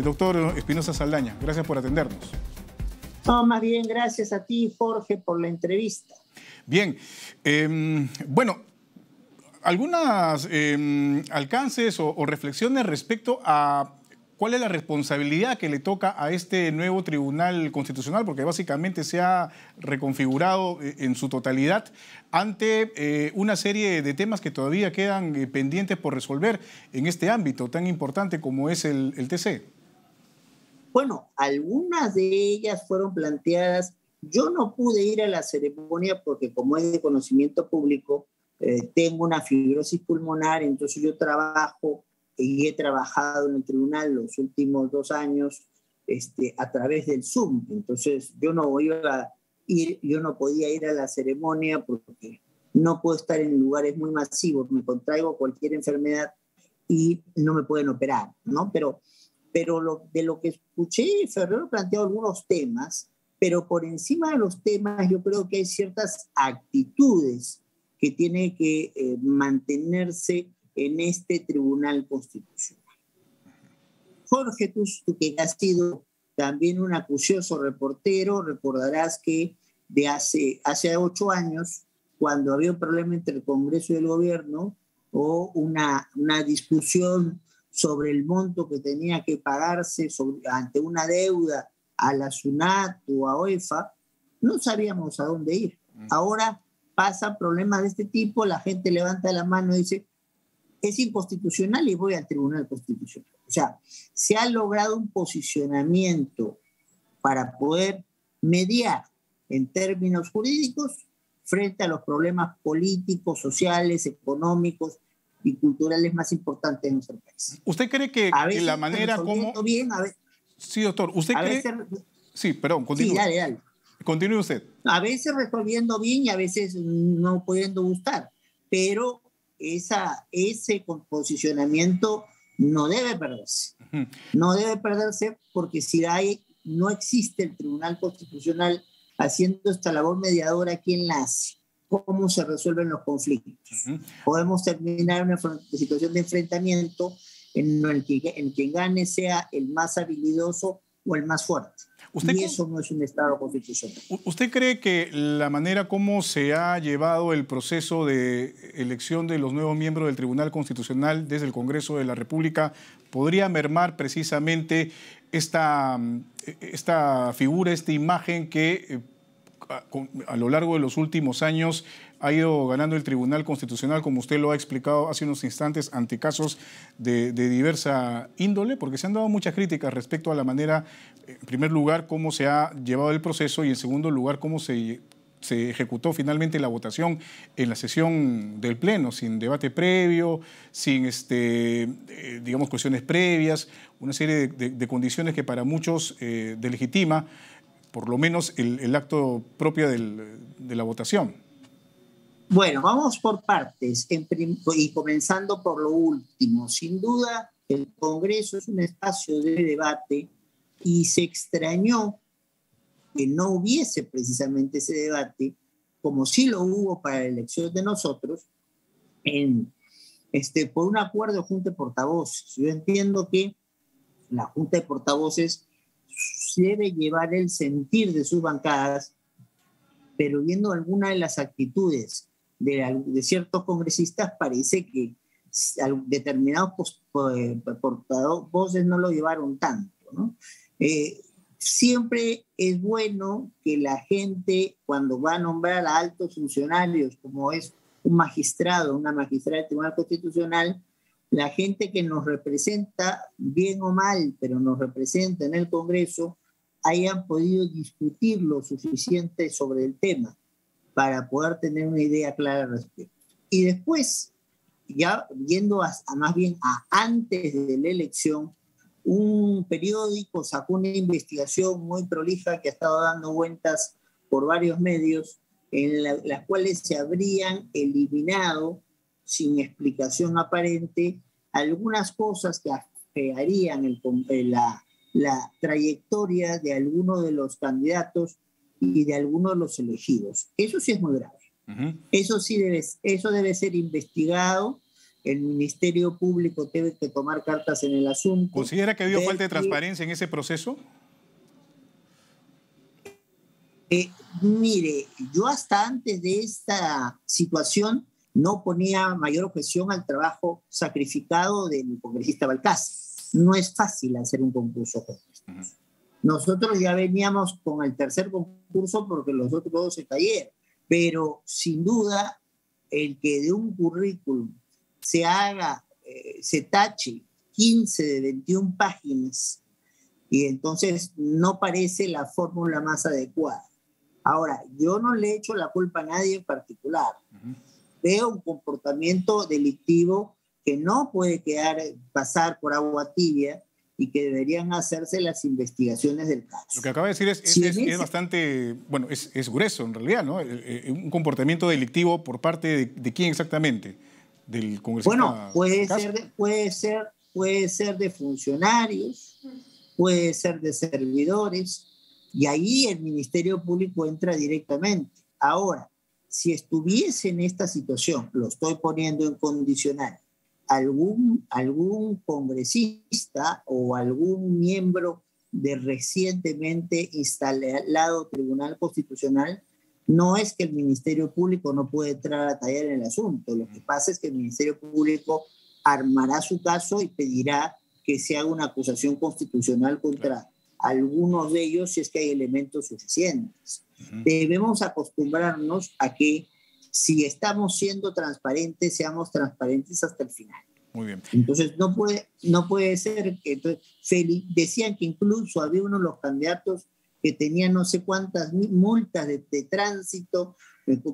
doctor Espinosa Saldaña. Gracias por atendernos. No, más bien gracias a ti, Jorge, por la entrevista. Bien, em, bueno, algunos em, alcances o, reflexiones respecto a cuál es la responsabilidad que le toca a este nuevo Tribunal Constitucional, porque básicamente se ha reconfigurado eh, en su totalidad ante eh, una serie de temas que todavía quedan eh, pendientes por resolver en este ámbito tan importante como es el TC. Bueno, algunas de ellas fueron planteadas. Yo no pude ir a la ceremonia porque como es de conocimiento público, eh, tengo una fibrosis pulmonar, entonces yo trabajo y he trabajado en el tribunal los últimos dos años este, a través del Zoom. Entonces yo no voy a ir, yo no podía ir a la ceremonia porque no puedo estar en lugares muy masivos, me contraigo cualquier enfermedad y no me pueden operar, ¿no? Pero pero de lo que escuché, Ferrero planteó algunos temas, pero por encima de los temas yo creo que hay ciertas actitudes que tiene que eh, mantenerse en este Tribunal Constitucional. Jorge, tú, que has sido también un acucioso reportero, recordarás que de hace, hace ocho años, cuando había un problema entre el Congreso y el gobierno, o una, una discusión sobre el monto que tenía que pagarse ante una deuda a la SUNAT o a OEFA, no sabíamos a dónde ir. Mm. Ahora pasan problemas de este tipo, la gente levanta la mano y dice, es inconstitucional y voy al Tribunal Constitucional. O sea, se ha logrado un posicionamiento para poder mediar en términos jurídicos frente a los problemas políticos, sociales, económicos y culturales más importantes en nuestro país. ¿Usted cree que, la manera como... Bien, a sí, doctor. ¿Usted cree... Sí, perdón, continúe. Sí, dale, dale. Continúe usted. A veces resolviendo bien y a veces no pudiendo gustar, pero esa, ese posicionamiento no debe perderse. No debe perderse porque si hay, no existe el Tribunal Constitucional haciendo esta labor mediadora, ¿quién la hace? Cómo se resuelven los conflictos. Podemos terminar una situación de enfrentamiento en el que en quien gane sea el más habilidoso o el más fuerte. y eso no es un Estado constitucional. ¿Usted cree que la manera como se ha llevado el proceso de elección de los nuevos miembros del Tribunal Constitucional desde el Congreso de la República podría mermar precisamente esta, esta figura, esta imagen que a, lo largo de los últimos años ha ido ganando el Tribunal Constitucional, como usted lo ha explicado hace unos instantes, ante casos de, diversa índole, porque se han dado muchas críticas respecto a la manera, en primer lugar, cómo se ha llevado el proceso y en segundo lugar, cómo se, se ejecutó finalmente la votación en la sesión del Pleno, sin debate previo, sin, este, eh, digamos, cuestiones previas, una serie de, condiciones que para muchos eh, delegitima por lo menos el, acto propio de la votación. Bueno, vamos por partes y comenzando por lo último. Sin duda, el Congreso es un espacio de debate y se extrañó que no hubiese precisamente ese debate, como sí lo hubo para la elección de nosotros, en, este, por un acuerdo de Junta de Portavoces. Yo entiendo que la Junta de Portavoces debe llevar el sentir de sus bancadas, pero viendo alguna de las actitudes de, de ciertos congresistas, parece que determinados portavoces no lo llevaron tanto. Eh, siempre es bueno que la gente, cuando va a nombrar a altos funcionarios, como es un magistrado, una magistrada del Tribunal Constitucional, la gente que nos representa, bien o mal, pero nos representa en el Congreso, hayan podido discutir lo suficiente sobre el tema para poder tener una idea clara al respecto. Y después, ya viendo a, más bien a antes de la elección, un periódico sacó una investigación muy prolija que ha estado dando vueltas por varios medios, en las cuales se habrían eliminado sin explicación aparente algunas cosas que afectarían el, la, la trayectoria de alguno de los candidatos y de algunos de los elegidos. Eso sí es muy grave. Eso sí debe, eso debe ser investigado el Ministerio Público que tomar cartas en el asunto. ¿Considera que ha habido falta de transparencia en ese proceso? Eh, mire, yo hasta antes de esta situación no ponía mayor objeción al trabajo sacrificado del congresista Balcás. No es fácil hacer un concurso con esto. Nosotros ya veníamos con el tercer concurso porque los otros dos se cayeron, pero sin duda el que de un currículum se haga, eh, se tache 15 de 21 páginas y entonces no parece la fórmula más adecuada. Ahora, yo no le echo la culpa a nadie en particular. Veo un comportamiento delictivo que no puede quedar, pasar por agua tibia y que deberían hacerse las investigaciones del caso. Lo que acaba de decir es, bastante, bueno, es, grueso en realidad, ¿no? Eh, eh, un comportamiento delictivo por parte de, de quién exactamente, del congresista. Bueno, puede ser, de, puede, ser, puede ser de funcionarios, puede ser de servidores, y ahí el Ministerio Público entra directamente. Ahora, si estuviese en esta situación, lo estoy poniendo en condicional, algún, algún congresista o algún miembro de recientemente instalado Tribunal Constitucional, no es que el Ministerio Público no puede entrar a tallar en el asunto. Lo que pasa es que el Ministerio Público armará su caso y pedirá que se haga una acusación constitucional contra algunos de ellos si es que hay elementos suficientes. Debemos acostumbrarnos a que si estamos siendo transparentes, seamos transparentes hasta el final. Muy bien. Entonces, no puede, no puede ser que. decían que incluso había uno de los candidatos que tenía no sé cuántas multas de, tránsito.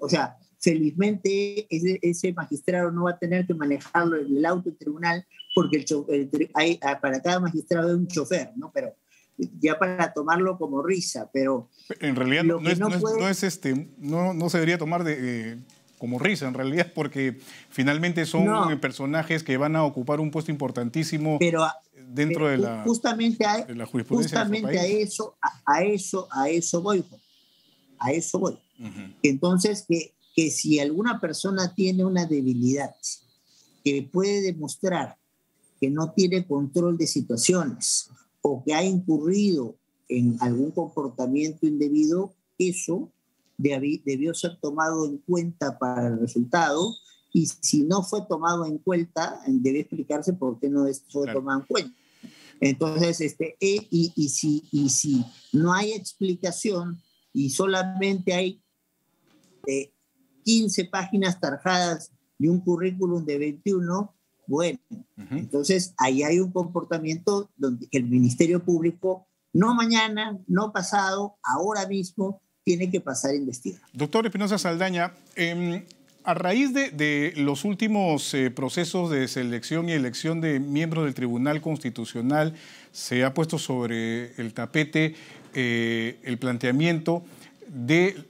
O sea, felizmente ese, magistrado no va a tener que manejarlo en el auto tribunal porque el, hay, para cada magistrado hay un chofer, ¿no? Pero ya para tomarlo como risa, pero... En realidad no, es, este, no, no se debería tomar de, eh, como risa, en realidad, porque finalmente son personajes que van a ocupar un puesto importantísimo dentro de, la, justamente a, Justamente a eso, a, eso, a eso voy, a eso voy. Entonces, que, que si alguna persona tiene una debilidad que puede demostrar que no tiene control de situaciones, o que ha incurrido en algún comportamiento indebido, eso debió ser tomado en cuenta para el resultado y si no fue tomado en cuenta, debe explicarse por qué no fue tomado en cuenta. Entonces, este, e, y, y, si, y si no hay explicación y solamente hay 15 eh, páginas tarjadas y un currículum de 21, bueno. Entonces, ahí hay un comportamiento donde el Ministerio Público, no mañana, no pasado, ahora mismo, tiene que pasar a investigar. Doctor Espinosa Saldaña, em, a raíz de, los últimos eh, procesos de selección y elección de miembros del Tribunal Constitucional, se ha puesto sobre el tapete eh, el planteamiento de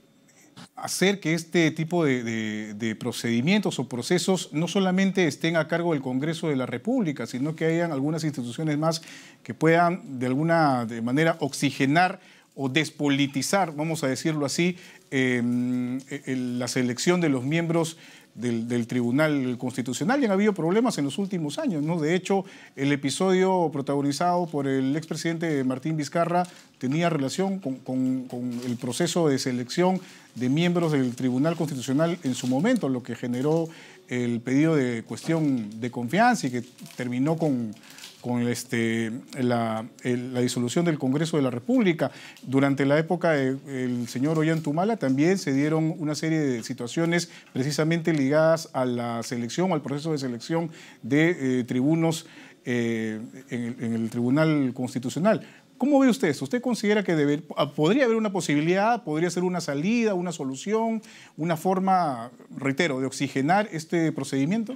hacer que este tipo de, procedimientos o procesos no solamente estén a cargo del Congreso de la República, sino que hayan algunas instituciones más que puedan de alguna manera oxigenar o despolitizar, vamos a decirlo así, em, la selección de los miembros del, Tribunal Constitucional y han habido problemas en los últimos años. ¿no? De hecho, el episodio protagonizado por el expresidente Martín Vizcarra tenía relación con, el proceso de selección de miembros del Tribunal Constitucional en su momento, lo que generó el pedido de cuestión de confianza y que terminó con con este, la, disolución del Congreso de la República. Durante la época del señor Ollantumala también se dieron una serie de situaciones precisamente ligadas a la selección, al proceso de selección de eh, tribunos eh, en, el, Tribunal Constitucional. ¿Cómo ve usted eso? ¿Usted considera que podría haber una posibilidad, podría ser una salida, una solución, una forma, reitero, de oxigenar este procedimiento?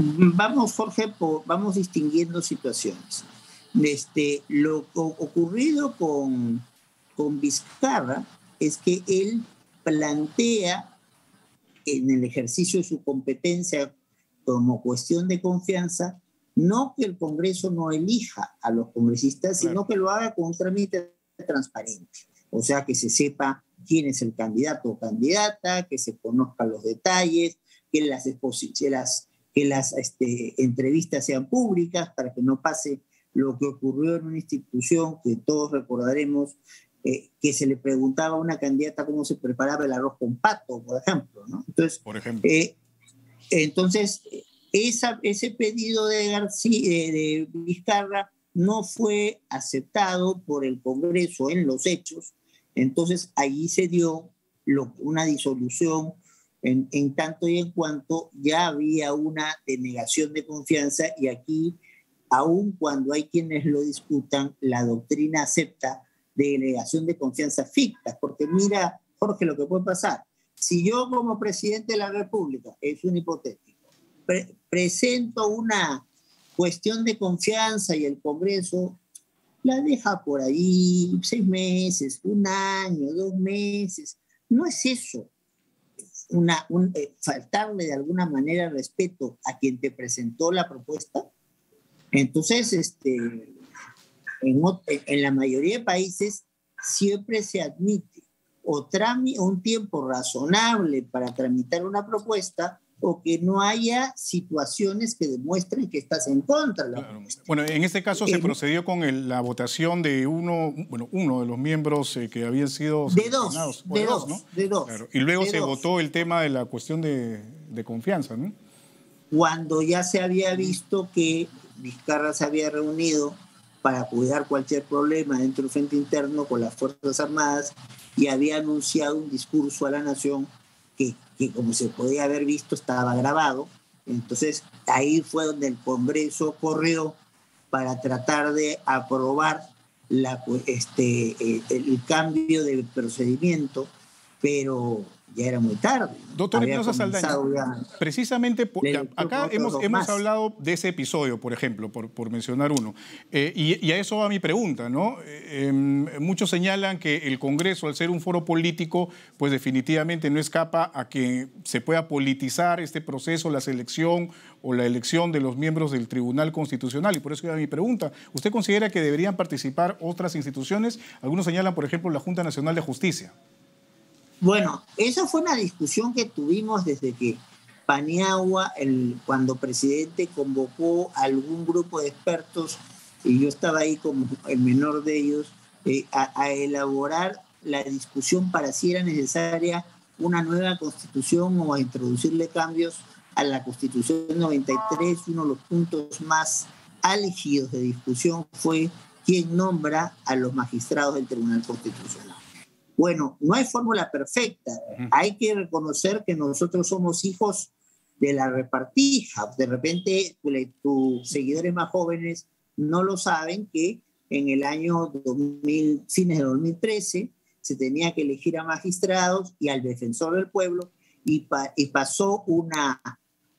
Vamos, Jorge, vamos distinguiendo situaciones. Este, lo ocurrido con, con Vizcarra es que él plantea en el ejercicio de su competencia como cuestión de confianza, no que el Congreso no elija a los congresistas, sino que lo haga con un trámite transparente. O sea, que se sepa quién es el candidato o candidata, que se conozcan los detalles, que las, las que las este, entrevistas sean públicas para que no pase lo que ocurrió en una institución que todos recordaremos, eh, que se le preguntaba a una candidata cómo se preparaba el arroz con pato, por ejemplo. ¿no? Entonces, por ejemplo. Eh, entonces esa, ese pedido de, García, de Vizcarra no fue aceptado por el Congreso en los hechos, entonces allí se dio una disolución en, tanto y en cuanto ya había una denegación de confianza y aquí, aun cuando hay quienes lo discutan, la doctrina acepta delegación de confianza fictas, porque mira, Jorge, lo que puede pasar. Si yo como presidente de la República, es un hipotético, presento una cuestión de confianza y el Congreso la deja por ahí seis meses, un año, dos meses. No es eso. Una, eh, faltarle de alguna manera respeto a quien te presentó la propuesta. Entonces, este, en, en la mayoría de países siempre se admite o un tiempo razonable para tramitar una propuesta o que no haya situaciones que demuestren que estás en contra. Bueno, en este caso se procedió con la votación de uno, bueno, uno de los miembros eh, que habían sido de dos, de, dos, ¿no? de dos. Y luego se votó el tema de la cuestión de, de, confianza, ¿no? Cuando ya se había visto que Vizcarra se había reunido para cuidar cualquier problema dentro del frente interno con las Fuerzas Armadas y había anunciado un discurso a la nación que como se podía haber visto estaba grabado. Entonces ahí fue donde el Congreso corrió para tratar de aprobar la, este, eh, el cambio de procedimiento, pero ya era muy tarde. Doctor Espinosa Saldaña, precisamente acá hemos, hemos hablado de ese episodio, por ejemplo, por, por mencionar uno. Eh, y, a eso va mi pregunta, ¿no? Eh, em, muchos señalan que el Congreso, al ser un foro político, pues definitivamente no escapa a que se pueda politizar este proceso, la selección o la elección de los miembros del Tribunal Constitucional. Y por eso va mi pregunta. ¿Usted considera que deberían participar otras instituciones? Algunos señalan, por ejemplo, la Junta Nacional de Justicia. Bueno, esa fue una discusión que tuvimos desde que Paniagua, cuando presidente convocó a algún grupo de expertos, y yo estaba ahí como el menor de ellos, eh, a, elaborar la discusión para si era necesaria una nueva constitución o a introducirle cambios a la constitución 93. Uno de los puntos más álgidos de discusión fue quién nombra a los magistrados del Tribunal Constitucional. Bueno, no hay fórmula perfecta. Hay que reconocer que nosotros somos hijos de la repartija. De repente, tus seguidores más jóvenes no lo saben que en el año 2000, fines de 2013 se tenía que elegir a magistrados y al defensor del pueblo y, y pasó una,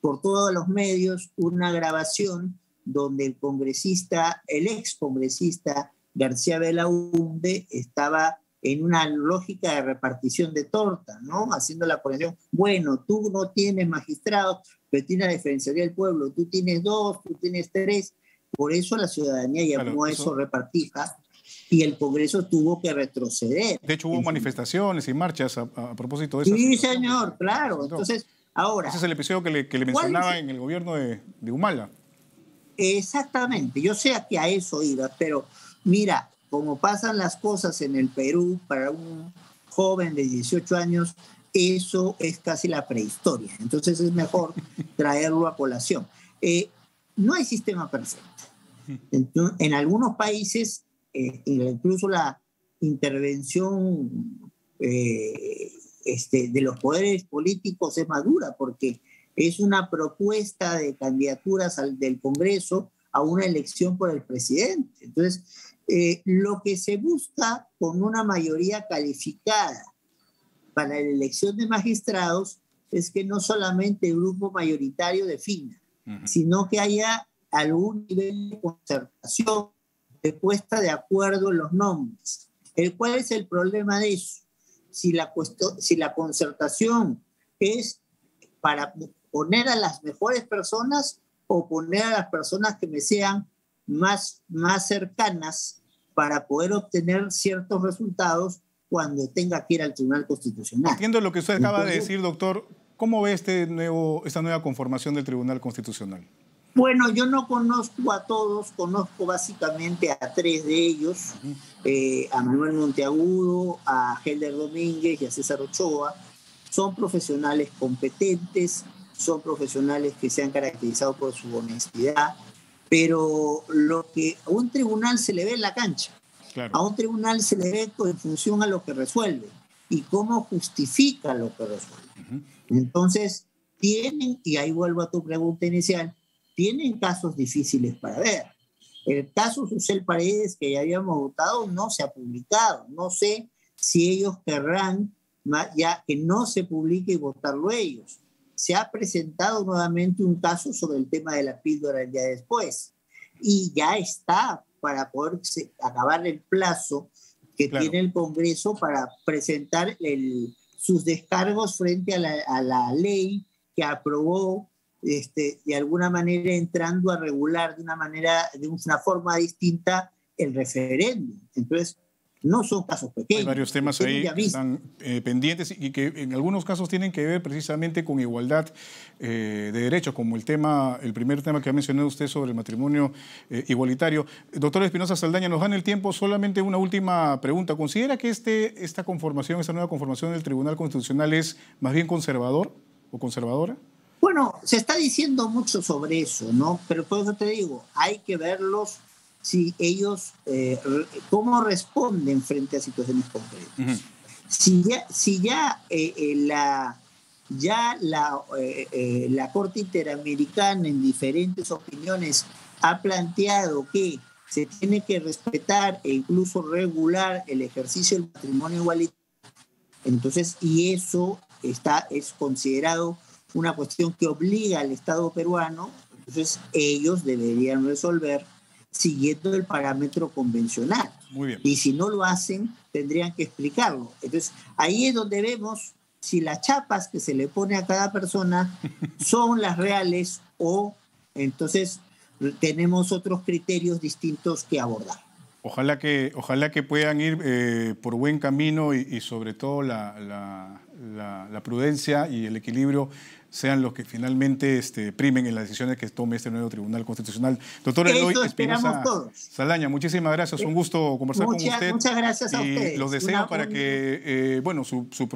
por todos los medios, una grabación donde el congresista, el ex congresista García Belaunde estaba en una lógica de repartición de torta, ¿no? Haciendo la conexión, bueno, tú no tienes magistrado, pero tienes la Defensoría del Pueblo, tú tienes dos, tú tienes tres, por eso la ciudadanía llamó a eso repartija y el Congreso tuvo que retroceder. De hecho, hubo manifestaciones y marchas a, propósito de eso. Sí, señor, claro. Entonces, ahora... Ese es el episodio que le, que le mencionaba en el gobierno de, de Humala. Exactamente, yo sé que a eso iba, pero mira, como pasan las cosas en el Perú para un joven de 18 años, eso es casi la prehistoria. Entonces es mejor traerlo a colación. Eh, no hay sistema perfecto. En, algunos países, eh, incluso la intervención eh, este, de los poderes políticos es madura porque es una propuesta de candidaturas al, del Congreso a una elección por el presidente. Entonces, eh, lo que se busca con una mayoría calificada para la elección de magistrados es que no solamente el grupo mayoritario defina, sino que haya algún nivel de concertación, de puesta de acuerdo en los nombres. ¿El ¿Cuál es el problema de eso? Si la, si la concertación es para poner a las mejores personas o poner a las personas que me sean más, más cercanas para poder obtener ciertos resultados cuando tenga que ir al Tribunal Constitucional. Entiendo lo que usted acaba de decir, doctor, ¿Cómo ve este nuevo, esta nueva conformación del Tribunal Constitucional? Bueno, yo no conozco a todos, conozco básicamente a tres de ellos, eh, a Manuel Monteagudo, a Helder Domínguez y a César Ochoa. Son profesionales competentes, son profesionales que se han caracterizado por su honestidad, pero lo que a un tribunal se le ve en la cancha, a un tribunal se le ve en función a lo que resuelve y cómo justifica lo que resuelve. Entonces, tienen, y ahí vuelvo a tu pregunta inicial, tienen casos difíciles para ver. El caso Susel Paredes que ya habíamos votado no se ha publicado. No sé si ellos querrán ya que no se publique y votarlo ellos. Se ha presentado nuevamente un caso sobre el tema de la píldora el día después y ya está para poder acabar el plazo que tiene el Congreso para presentar el, sus descargos frente a la, a la ley que aprobó este, de alguna manera entrando a regular de una manera, de una forma distinta el referéndum. Entonces, no son casos pequeños. Hay varios temas ahí que están eh, pendientes y que en algunos casos tienen que ver precisamente con igualdad eh, de derechos, como el tema, el primer tema que ha mencionado usted sobre el matrimonio eh, igualitario. Doctor Espinosa Saldaña, nos dan el tiempo solamente una última pregunta. ¿Considera que este, esta conformación, esta nueva conformación del Tribunal Constitucional es más bien conservador o conservadora? Bueno, se está diciendo mucho sobre eso, ¿no? Pero por eso te digo, hay que verlos si ellos, eh, cómo responden frente a situaciones concretas. Si ya, si ya, eh, eh, la, ya la, la Corte Interamericana en diferentes opiniones ha planteado que se tiene que respetar e incluso regular el ejercicio del matrimonio igualitario, entonces, y eso está, es considerado una cuestión que obliga al Estado peruano, entonces ellos deberían resolver siguiendo el parámetro convencional. Muy bien. Y si no lo hacen, tendrían que explicarlo. Entonces, ahí es donde vemos si las chapas que se le pone a cada persona son las reales o entonces tenemos otros criterios distintos que abordar. Ojalá que, ojalá que puedan ir eh, por buen camino y, sobre todo la, la, prudencia y el equilibrio sean los que finalmente este, primen en las decisiones que tome este nuevo Tribunal Constitucional. Doctor Eloy Espinosa Salaña, muchísimas gracias. Un gusto conversar con usted. Muchas gracias a y ustedes. Los deseo para que, eh, bueno, su, su